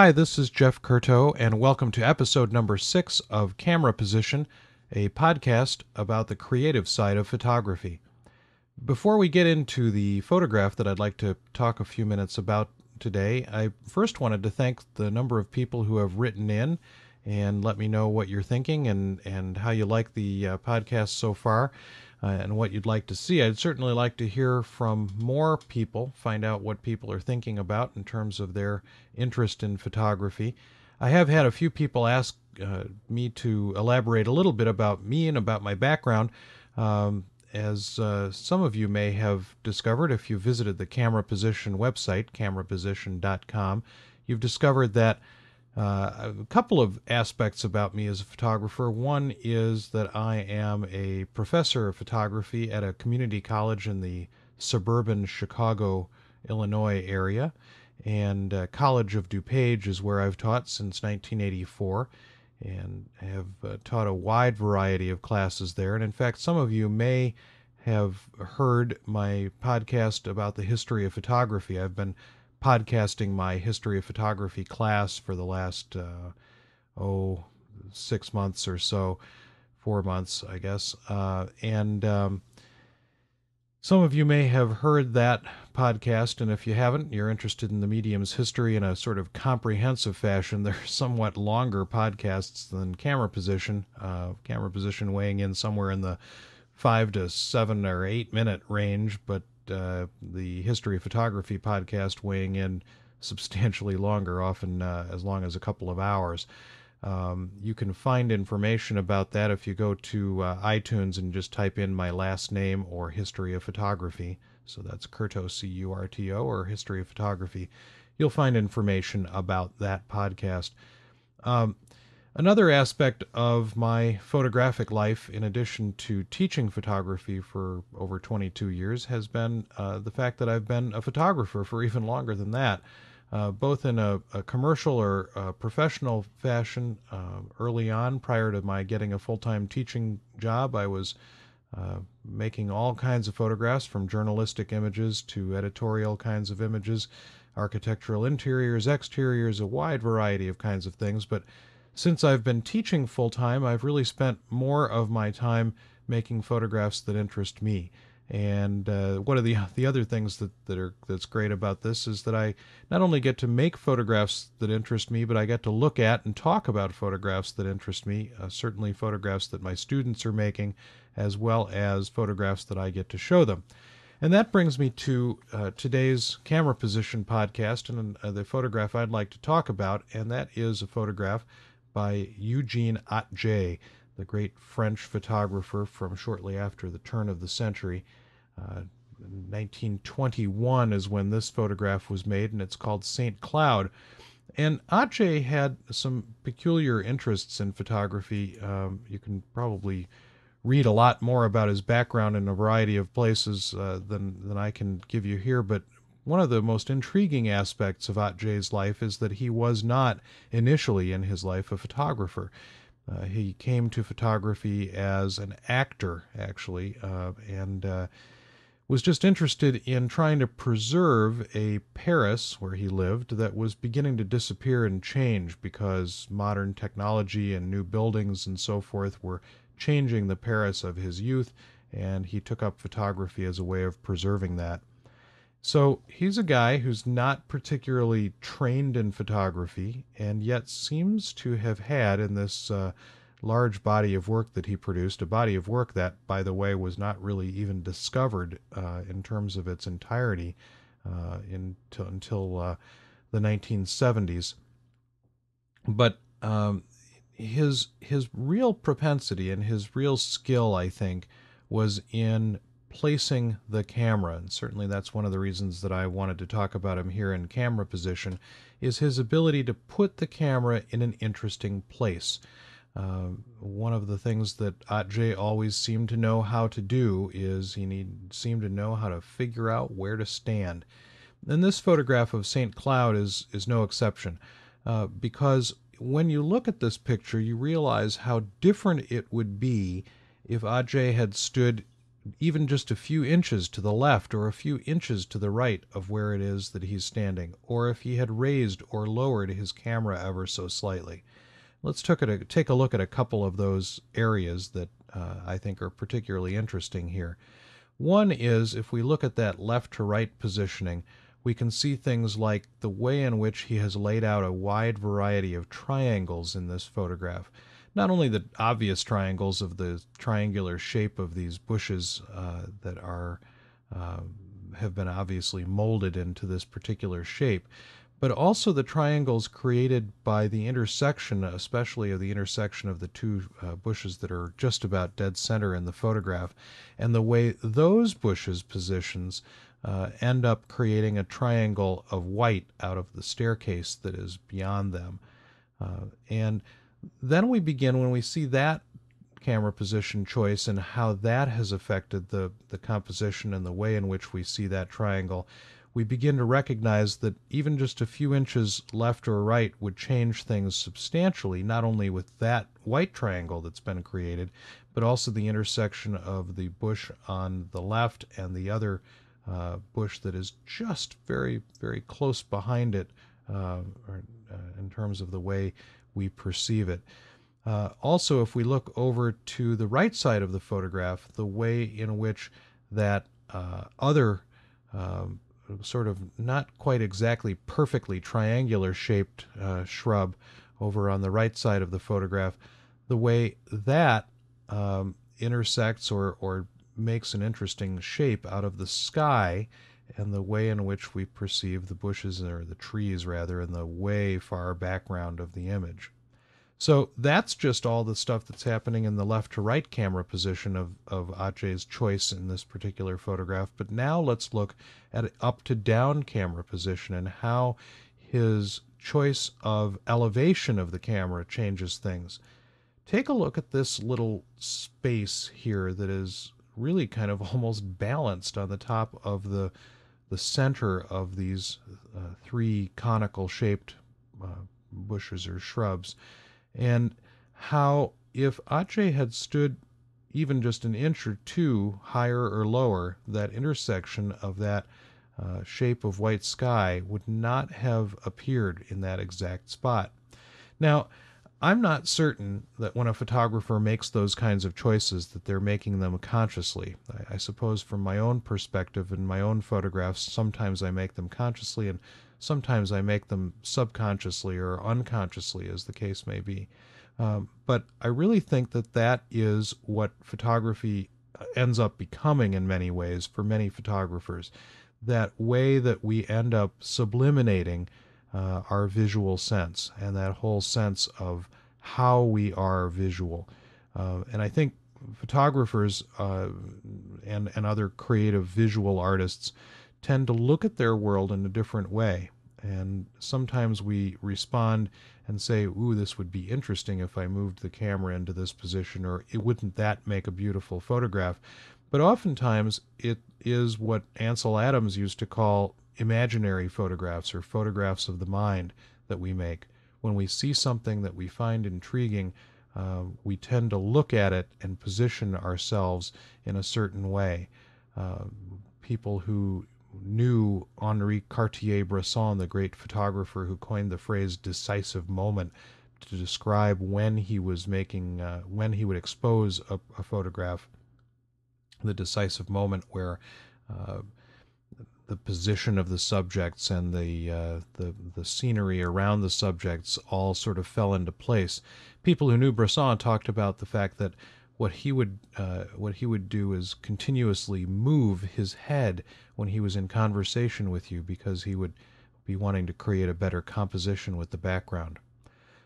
Hi, this is Jeff Curto, and welcome to episode number six of Camera Position, a podcast about the creative side of photography. Before we get into the photograph that I'd like to talk a few minutes about today, I first wanted to thank the number of people who have written in and let me know what you're thinking and, and how you like the uh, podcast so far uh, and what you'd like to see. I'd certainly like to hear from more people, find out what people are thinking about in terms of their interest in photography. I have had a few people ask uh, me to elaborate a little bit about me and about my background. Um, as uh, some of you may have discovered if you visited the Camera Position website, cameraposition.com, you've discovered that uh, a couple of aspects about me as a photographer. One is that I am a professor of photography at a community college in the suburban Chicago, Illinois area. And uh, College of DuPage is where I've taught since 1984 and have uh, taught a wide variety of classes there. And in fact, some of you may have heard my podcast about the history of photography. I've been podcasting my history of photography class for the last uh, oh six months or so, four months, I guess. Uh, and um, some of you may have heard that podcast, and if you haven't, you're interested in the medium's history in a sort of comprehensive fashion. They're somewhat longer podcasts than Camera Position. Uh, camera Position weighing in somewhere in the five to seven or eight minute range, but uh, the History of Photography podcast weighing in substantially longer, often uh, as long as a couple of hours. Um, you can find information about that if you go to uh, iTunes and just type in my last name or History of Photography. So that's Curto, C U R T O, or History of Photography. You'll find information about that podcast. Um, Another aspect of my photographic life, in addition to teaching photography for over 22 years, has been uh, the fact that I've been a photographer for even longer than that, uh, both in a, a commercial or a professional fashion. Uh, early on, prior to my getting a full time teaching job, I was uh, making all kinds of photographs from journalistic images to editorial kinds of images, architectural interiors, exteriors, a wide variety of kinds of things. But since I've been teaching full time, I've really spent more of my time making photographs that interest me. And uh, one of the the other things that, that are that's great about this is that I not only get to make photographs that interest me, but I get to look at and talk about photographs that interest me. Uh, certainly, photographs that my students are making, as well as photographs that I get to show them. And that brings me to uh, today's camera position podcast and uh, the photograph I'd like to talk about, and that is a photograph by Eugene Atget, the great French photographer from shortly after the turn of the century. Uh, 1921 is when this photograph was made, and it's called St. Cloud. And Atget had some peculiar interests in photography. Um, you can probably read a lot more about his background in a variety of places uh, than than I can give you here. But one of the most intriguing aspects of Atget's life is that he was not initially in his life a photographer. Uh, he came to photography as an actor, actually, uh, and uh, was just interested in trying to preserve a Paris where he lived that was beginning to disappear and change because modern technology and new buildings and so forth were changing the Paris of his youth, and he took up photography as a way of preserving that. So he's a guy who's not particularly trained in photography and yet seems to have had in this uh, large body of work that he produced, a body of work that, by the way, was not really even discovered uh, in terms of its entirety uh, in, t- until uh, the 1970s. But um, his his real propensity and his real skill, I think, was in placing the camera, and certainly that's one of the reasons that I wanted to talk about him here in camera position, is his ability to put the camera in an interesting place. Uh, one of the things that Atget always seemed to know how to do is he need, seemed to know how to figure out where to stand. And this photograph of St. Cloud is, is no exception, uh, because when you look at this picture, you realize how different it would be if Atget had stood even just a few inches to the left or a few inches to the right of where it is that he's standing, or if he had raised or lowered his camera ever so slightly. Let's take a, take a look at a couple of those areas that uh, I think are particularly interesting here. One is if we look at that left to right positioning, we can see things like the way in which he has laid out a wide variety of triangles in this photograph. Not only the obvious triangles of the triangular shape of these bushes uh, that are uh, have been obviously molded into this particular shape, but also the triangles created by the intersection, especially of the intersection of the two uh, bushes that are just about dead center in the photograph, and the way those bushes' positions uh, end up creating a triangle of white out of the staircase that is beyond them. Uh, and then we begin when we see that camera position choice and how that has affected the, the composition and the way in which we see that triangle. We begin to recognize that even just a few inches left or right would change things substantially, not only with that white triangle that's been created, but also the intersection of the bush on the left and the other uh, bush that is just very, very close behind it uh, or, uh, in terms of the way we perceive it. Uh, also, if we look over to the right side of the photograph, the way in which that uh, other um, sort of not quite exactly perfectly triangular shaped uh, shrub over on the right side of the photograph, the way that um, intersects or, or makes an interesting shape out of the sky and the way in which we perceive the bushes or the trees rather in the way far background of the image. So that's just all the stuff that's happening in the left to right camera position of, of Atget's choice in this particular photograph. But now let's look at up to down camera position and how his choice of elevation of the camera changes things. Take a look at this little space here that is really kind of almost balanced on the top of the the center of these uh, three conical shaped uh, bushes or shrubs and how if Atget had stood even just an inch or two higher or lower, that intersection of that uh, shape of white sky would not have appeared in that exact spot. Now, I'm not certain that when a photographer makes those kinds of choices that they're making them consciously. I, I suppose from my own perspective and my own photographs, sometimes I make them consciously and Sometimes I make them subconsciously or unconsciously, as the case may be. Um, but I really think that that is what photography uh, ends up becoming in many ways for many photographers. That way that we end up subliminating uh, our visual sense and that whole sense of how we are visual. Uh, and I think photographers uh, and, and other creative visual artists tend to look at their world in a different way. And sometimes we respond and say, Ooh, this would be interesting if I moved the camera into this position, or it wouldn't that make a beautiful photograph? But oftentimes it is what Ansel Adams used to call imaginary photographs or photographs of the mind that we make. When we see something that we find intriguing, uh, we tend to look at it and position ourselves in a certain way. Uh, people who knew Henri Cartier Bresson, the great photographer who coined the phrase decisive moment to describe when he was making, uh, when he would expose a, a, photograph, the decisive moment where uh, the position of the subjects and the, uh, the the scenery around the subjects all sort of fell into place. People who knew Bresson talked about the fact that what he would uh, what he would do is continuously move his head when he was in conversation with you because he would be wanting to create a better composition with the background.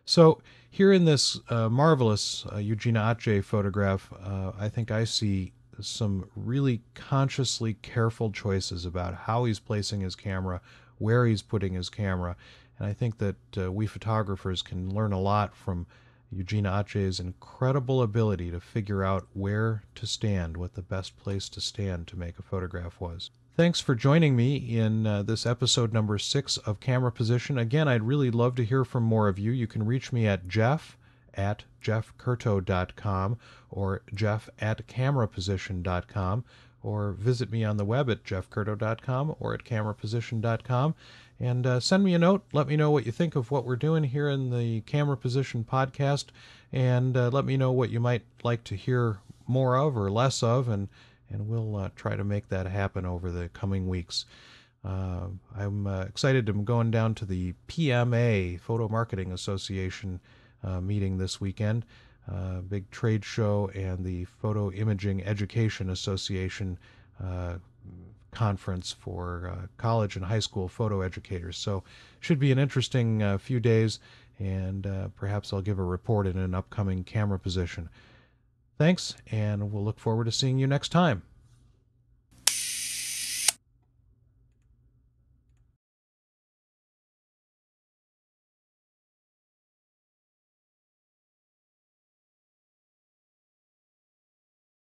So here in this uh, marvelous uh, Eugene Atget photograph, uh, I think I see some really consciously careful choices about how he's placing his camera, where he's putting his camera, and I think that uh, we photographers can learn a lot from Eugene Atget's incredible ability to figure out where to stand, what the best place to stand to make a photograph was. Thanks for joining me in uh, this episode number six of Camera Position. Again, I'd really love to hear from more of you. You can reach me at jeff at jeffcurto.com or jeff at cameraposition.com or visit me on the web at jeffcurto.com or at cameraposition.com and uh, send me a note. Let me know what you think of what we're doing here in the Camera Position podcast, and uh, let me know what you might like to hear more of or less of, and and we'll uh, try to make that happen over the coming weeks. Uh, I'm uh, excited. I'm going down to the PMA Photo Marketing Association meeting this weekend. Uh, big trade show and the Photo Imaging Education Association uh, conference for uh, college and high school photo educators. So, should be an interesting uh, few days, and uh, perhaps I'll give a report in an upcoming camera position. Thanks, and we'll look forward to seeing you next time.